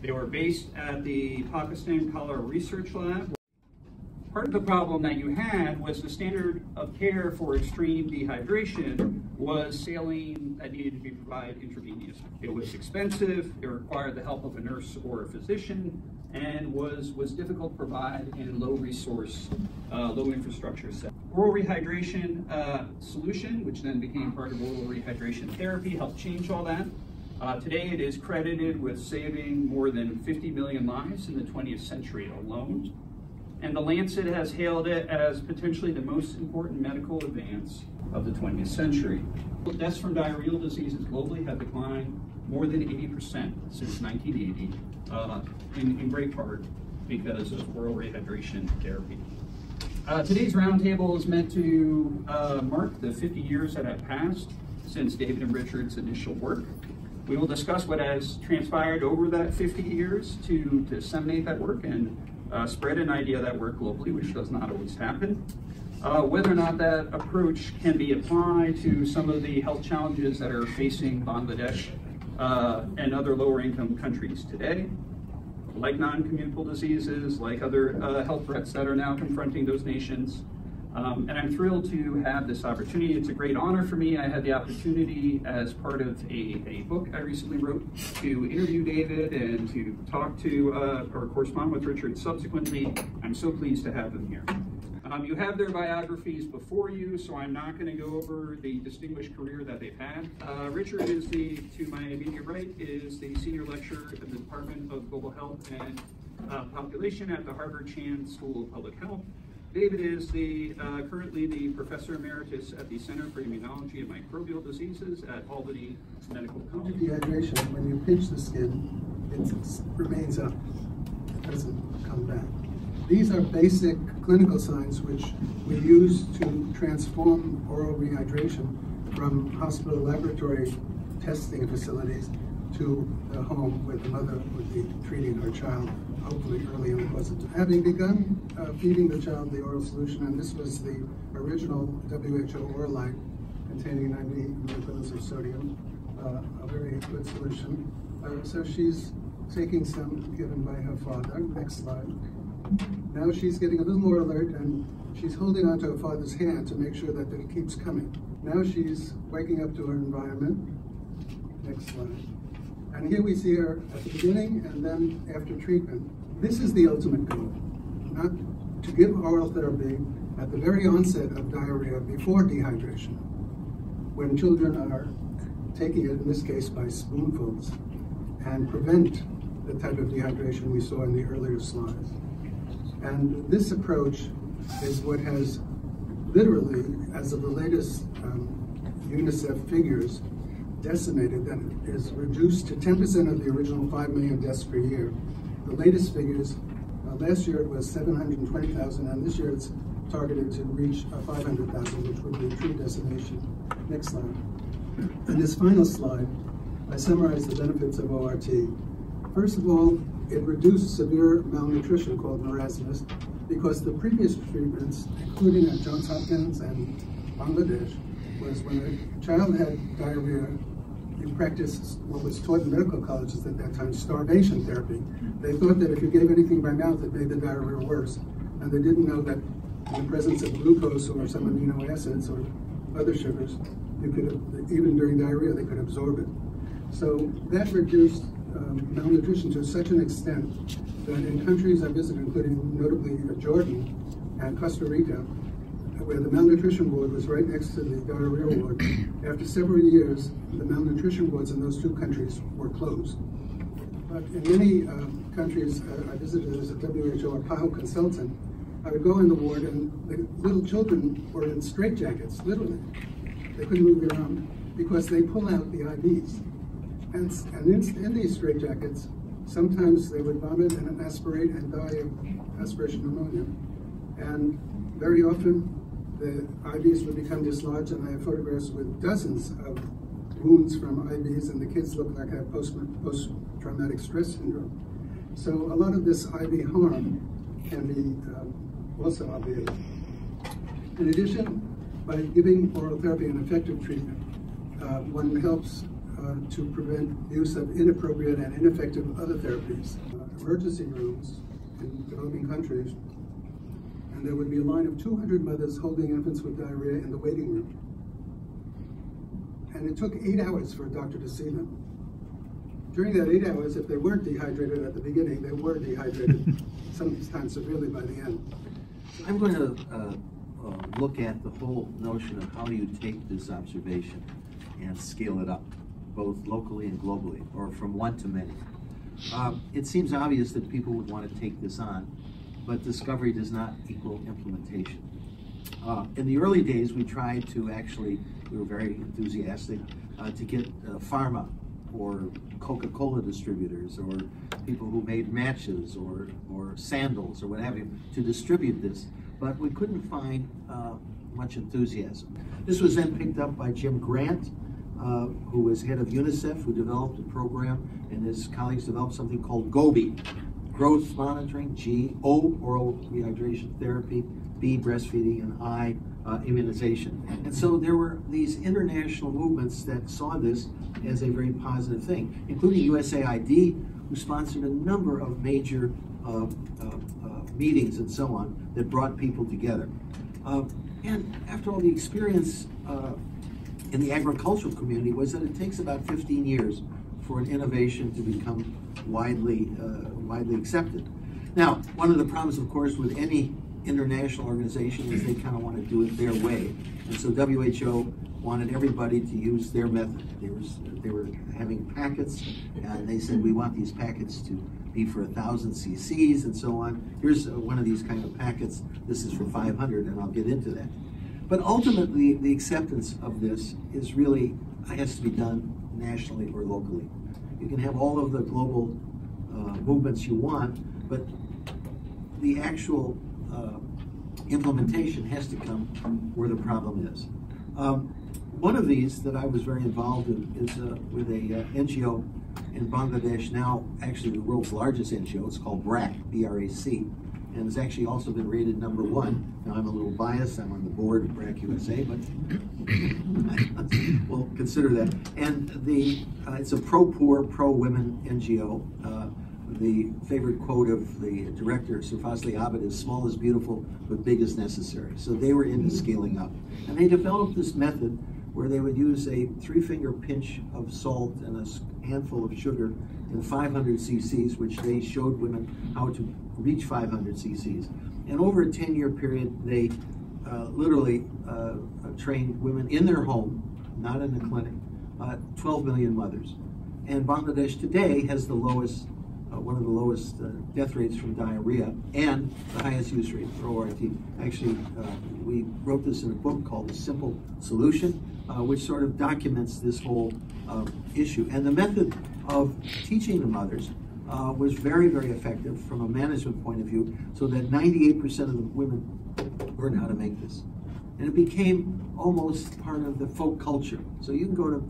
They were based at the Pakistan Cholera Research Lab. Part of the problem that you had was the standard of care for extreme dehydration was saline that needed to be provided intravenously. It was expensive, it required the help of a nurse or a physician, and was, was difficult to provide in low resource, uh, low infrastructure settings. Oral rehydration uh, solution, which then became part of oral rehydration therapy, helped change all that. Uh, today it is credited with saving more than 50 million lives in the 20th century alone. And the Lancet has hailed it as potentially the most important medical advance of the 20th century. Deaths from diarrheal diseases globally have declined more than 80% since 1980, uh, in, in great part because of oral rehydration therapy. Uh, today's roundtable is meant to uh, mark the 50 years that have passed since David and Richard's initial work. We will discuss what has transpired over that 50 years to, disseminate that work and uh, spread an idea of that work globally, which does not always happen. Uh, whether or not that approach can be applied to some of the health challenges that are facing Bangladesh uh, and other lower income countries today, like non-communicable diseases, like other uh, health threats that are now confronting those nations. Um, and I'm thrilled to have this opportunity. It's a great honor for me. I had the opportunity as part of a, a book I recently wrote to interview David and to talk to uh, or correspond with Richard subsequently. I'm so pleased to have them here. Um, you have their biographies before you, so I'm not going to go over the distinguished career that they've had. Uh, Richard is the, to my immediate right, is the senior lecturer in the Department of Global Health and uh, Population at the Harvard Chan School of Public Health. David is the uh, currently the professor emeritus at the Center for Immunology and Microbial Diseases at Albany Medical College. Dehydration, when you pinch the skin, it remains up. It doesn't come back. These are basic clinical signs which we use to transform oral rehydration from hospital laboratory testing facilities to the home where the mother would be treating her child, hopefully early in the of Having begun uh, feeding the child the oral solution, and this was the original WHO Oralite containing 90 milligrams of sodium, uh, a very good solution. Uh, so she's taking some given by her father. Next slide. Now she's getting a little more alert and she's holding onto her father's hand to make sure that it keeps coming. Now she's waking up to her environment. Next slide. And here we see her at the beginning and then after treatment. This is the ultimate goal, not to give oral therapy at the very onset of diarrhea before dehydration, when children are taking it, in this case by spoonfuls, and prevent the type of dehydration we saw in the earlier slides. And this approach is what has literally, as of the latest um, UNICEF figures, decimated, that is reduced to 10% of the original 5 million deaths per year. The latest figures, uh, last year it was 720,000, and this year it's targeted to reach uh, 500,000, which would be a true decimation. Next slide. In this final slide, I summarize the benefits of ORT. First of all, it reduced severe malnutrition called marasmus because the previous treatments, including at Johns Hopkins and Bangladesh, was when a child had diarrhea, you practiced what was taught in medical colleges at that time, starvation therapy. They thought that if you gave anything by mouth, it made the diarrhea worse. And they didn't know that in the presence of glucose or some amino acids or other sugars, you could, even during diarrhea, they could absorb it. So that reduced um, malnutrition to such an extent that in countries I visited, including notably Jordan and Costa Rica, where the malnutrition ward was right next to the diarrhea ward, after several years, the malnutrition wards in those two countries were closed. But in many um, countries uh, I visited as a WHO or PAHO consultant, I would go in the ward and the little children were in straitjackets, literally. They couldn't move around because they pull out the IVs. And, and in, in these straitjackets, sometimes they would vomit and aspirate and die of aspiration pneumonia. And very often, the IVs would become dislodged, and I have photographs with dozens of wounds from IVs, and the kids look like they have post-traumatic stress syndrome. So a lot of this IV harm can be um, also obviated. In addition, by giving oral therapy an effective treatment, uh, one helps uh, to prevent use of inappropriate and ineffective other therapies. Uh, emergency rooms in developing countries, and there would be a line of 200 mothers holding infants with diarrhea in the waiting room. And it took eight hours for a doctor to see them. During that eight hours, if they weren't dehydrated at the beginning, they were dehydrated, sometimes severely by the end. I'm going to uh, uh, look at the whole notion of how do you take this observation and scale it up, both locally and globally, or from one to many. Um, it seems obvious that people would want to take this on, but discovery does not equal implementation. Uh, in the early days, we tried to actually, we were very enthusiastic, uh, to get uh, pharma or Coca-Cola distributors or people who made matches or, or sandals or what have you to distribute this, but we couldn't find uh, much enthusiasm. This was then picked up by Jim Grant, uh, who was head of UNICEF, who developed a program, and his colleagues developed something called GOBI, growth monitoring, G, O, oral rehydration therapy, B, breastfeeding, and I, uh, immunization. And so there were these international movements that saw this as a very positive thing, including USAID, who sponsored a number of major uh, uh, uh, meetings and so on that brought people together. Uh, and after all, the experience uh, in the agricultural community was that it takes about 15 years for an innovation to become widely, uh, widely accepted. Now, one of the problems, of course, with any international organization is they kind of want to do it their way. And so WHO wanted everybody to use their method. They were, they were having packets, and they said, we want these packets to be for 1,000 cc's and so on. Here's uh, one of these kind of packets. This is for 500, and I'll get into that. But ultimately, the acceptance of this is really has to be done nationally or locally. You can have all of the global uh, movements you want, but the actual uh, implementation has to come where the problem is. Um, one of these that I was very involved in is uh, with a uh, NGO in Bangladesh, now actually the world's largest NGO. It's called BRAC, B-R-A-C, and it's actually also been rated number one. Now I'm a little biased. I'm on the board of BRAC USA, but we'll consider that. And the uh, it's a pro-poor, pro-women NGO. Uh, the favorite quote of the director, Sir Fazle Abed, is small is beautiful, but big is necessary. So they were into scaling up. And they developed this method where they would use a three finger pinch of salt and a handful of sugar in 500 cc's, which they showed women how to reach 500 cc's. And over a 10 year period, they uh, literally uh, trained women in their home, not in the clinic, uh, 12 million mothers. And Bangladesh today has the lowest uh, one of the lowest uh, death rates from diarrhea and the highest use rate for ORT. Actually, uh, we wrote this in a book called The Simple Solution, uh, which sort of documents this whole uh, issue. And the method of teaching the mothers uh, was very, very effective from a management point of view, so that 98% of the women learned how to make this. And it became almost part of the folk culture. So you can go to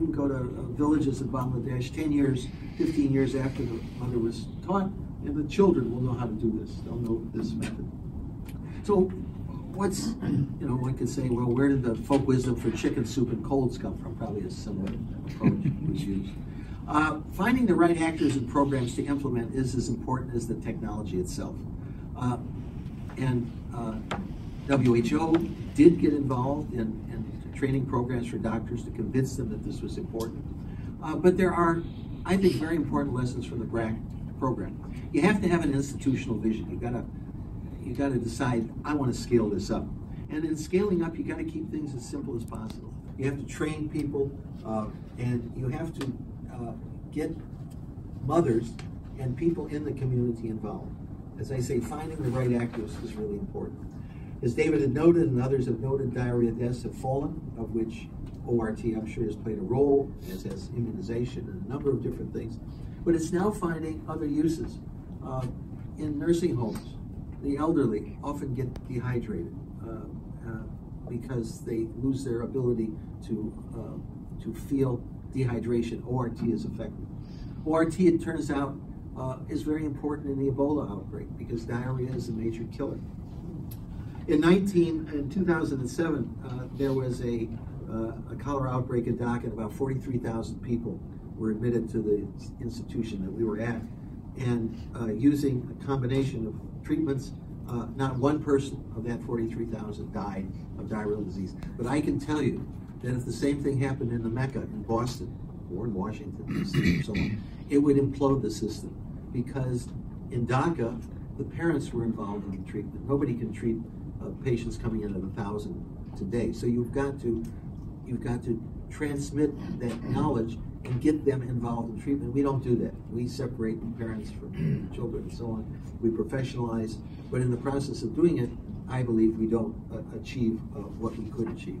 you can go to villages in Bangladesh 10 years 15 years after the mother was taught, and the children will know how to do this. They'll know this method. So what's, you know, one could say, well, where did the folk wisdom for chicken soup and colds come from? Probably a similar approach was used. Uh, finding the right actors and programs to implement is as important as the technology itself. Uh, and uh, WHO did get involved in, in, training programs for doctors to convince them that this was important. Uh, but there are I think, very important lessons from the BRAC program. You have to have an institutional vision. You gotta, you gotta decide, I want to scale this up. And in scaling up, you got to keep things as simple as possible. You have to train people, uh, and you have to uh, get mothers and people in the community involved. As I say, finding the right actors is really important. As David had noted and others have noted, diarrhea deaths have fallen, of which ORT, I'm sure, has played a role, as has immunization and a number of different things. But it's now finding other uses. Uh, in nursing homes, the elderly often get dehydrated uh, uh, because they lose their ability to, uh, to feel dehydration. ORT is effective. ORT, it turns out, uh, is very important in the Ebola outbreak because diarrhea is a major killer. In 19, in 2007, uh, there was a uh, a cholera outbreak in Dhaka, and about 43,000 people were admitted to the institution that we were at. And uh, using a combination of treatments, uh, not one person of that 43,000 died of diarrheal disease. But I can tell you that if the same thing happened in the Mecca in Boston or in Washington, D.C., so on, it would implode the system because in Dhaka, the parents were involved in the treatment. Nobody can treat uh, patients coming in at a thousand today. So you've got to you've got to transmit that knowledge and get them involved in treatment. We don't do that. We separate parents from children and so on. We professionalize, but in the process of doing it, I believe we don't uh, achieve uh, what we could achieve.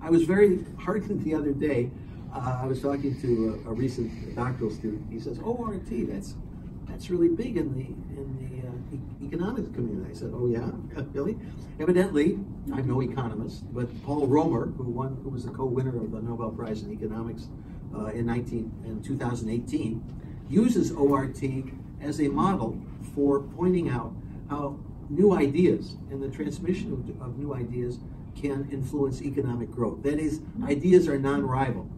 I was very heartened the other day. Uh, I was talking to a, a, recent doctoral student. He says, "ORT, that's that's really big in the in the economics community." I said, "Oh yeah, really?" Evidently, I'm no economist, but Paul Romer, who won, who was the co-winner of the Nobel Prize in economics uh, in 19 in 2018, uses ORT as a model for pointing out how new ideas and the transmission of, of new ideas can influence economic growth. That is, ideas are non-rival.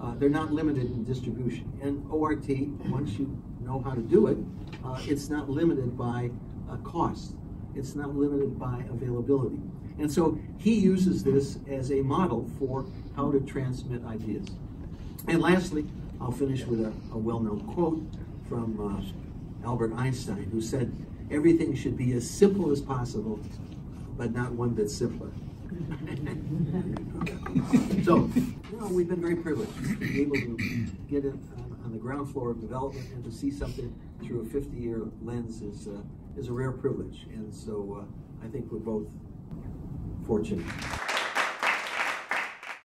Uh, they're not limited in distribution. And ORT, once you know how to do it, uh, it's not limited by uh, cost. It's not limited by availability. And so he uses this as a model for how to transmit ideas. And lastly, I'll finish with a, a well-known quote from uh, Albert Einstein, who said, everything should be as simple as possible, but not one bit simpler. so, you know, we've been very privileged to be able to get in on the ground floor of development and to see something through a 50-year lens is, uh, is a rare privilege. And so uh, I think we're both fortunate.